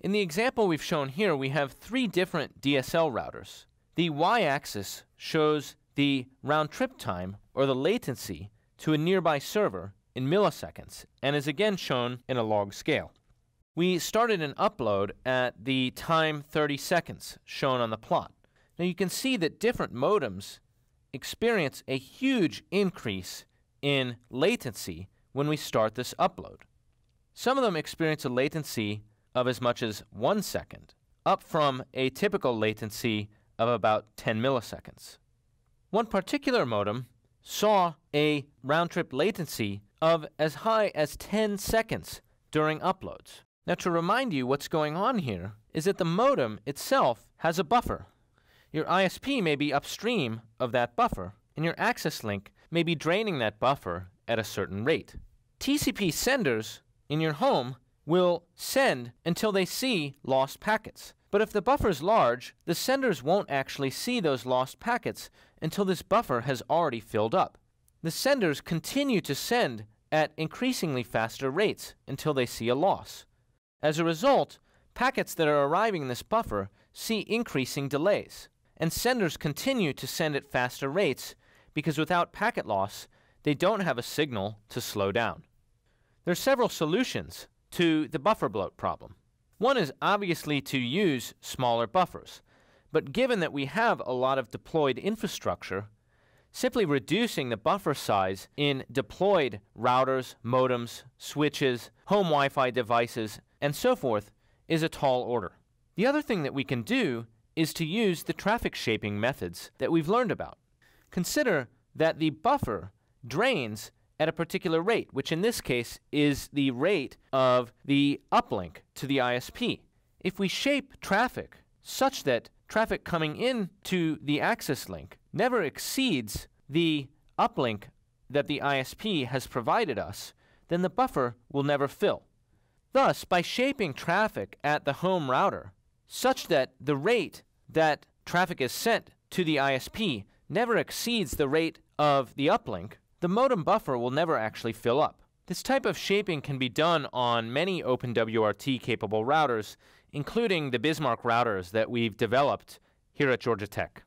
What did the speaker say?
In the example we've shown here, we have three different DSL routers. The y-axis shows the round trip time, or the latency, to a nearby server in milliseconds, and is again shown in a log scale. We started an upload at the time 30 seconds, shown on the plot. Now you can see that different modems experience a huge increase in latency when we start this upload. Some of them experience a latency of as much as one second, up from a typical latency of about 10 milliseconds. One particular modem saw a round trip latency of as high as 10 seconds during uploads. Now, to remind you what's going on here is that the modem itself has a buffer. Your ISP may be upstream of that buffer, and your access link may be draining that buffer at a certain rate. TCP senders in your home will send until they see lost packets. But if the buffer is large, the senders won't actually see those lost packets until this buffer has already filled up. The senders continue to send at increasingly faster rates until they see a loss. As a result, packets that are arriving in this buffer see increasing delays, and senders continue to send at faster rates because without packet loss, they don't have a signal to slow down. There are several solutions to the buffer bloat problem. One is obviously to use smaller buffers, but given that we have a lot of deployed infrastructure, simply reducing the buffer size in deployed routers, modems, switches, home Wi Fi devices, and so forth is a tall order. The other thing that we can do is to use the traffic shaping methods that we've learned about. Consider that the buffer drains at a particular rate, which in this case is the rate of the uplink to the ISP. If we shape traffic such that traffic coming in to the access link never exceeds the uplink that the ISP has provided us, then the buffer will never fill. Thus, by shaping traffic at the home router such that the rate that traffic is sent to the ISP never exceeds the rate of the uplink, the modem buffer will never actually fill up. This type of shaping can be done on many OpenWRT capable routers, including the BISmark routers that we've developed here at Georgia Tech.